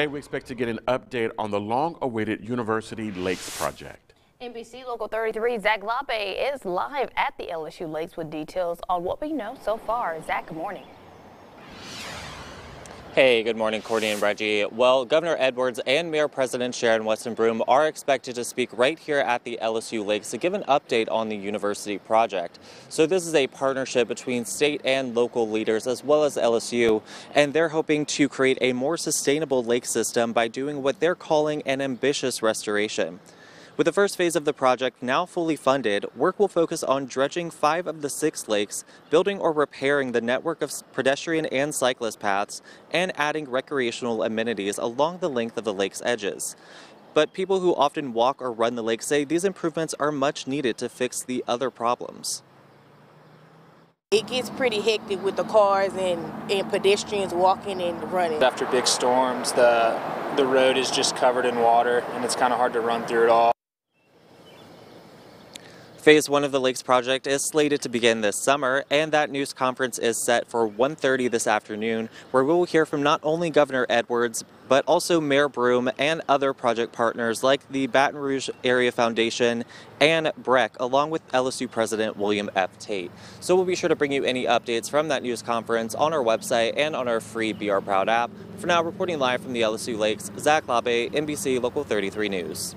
And we expect to get an update on the long-awaited University Lakes project. NBC Local 33 Zach Labe is live at the LSU Lakes with details on what we know so far. Zach, good morning. Hey, good morning, Courtney and Reggie. Well, Governor Edwards and Mayor President Sharon Weston Broome are expected to speak right here at the LSU Lakes to give an update on the university project. So this is a partnership between state and local leaders as well as LSU, and they're hoping to create a more sustainable lake system by doing what they're calling an ambitious restoration. With the first phase of the project now fully funded, work will focus on dredging five of the six lakes, building or repairing the network of pedestrian and cyclist paths, and adding recreational amenities along the length of the lake's edges. But people who often walk or run the lake say these improvements are much needed to fix the other problems. It gets pretty hectic with the cars and, and pedestrians walking and running. After big storms, the the road is just covered in water and it's kind of hard to run through it all. Phase one of the Lakes project is slated to begin this summer, and that news conference is set for 1.30 this afternoon, where we will hear from not only Governor Edwards, but also Mayor Broome and other project partners like the Baton Rouge Area Foundation and BREC, along with LSU President William F. Tate. So we'll be sure to bring you any updates from that news conference on our website and on our free BR Proud app. For now, reporting live from the LSU Lakes, Zach Labe, NBC Local 33 News.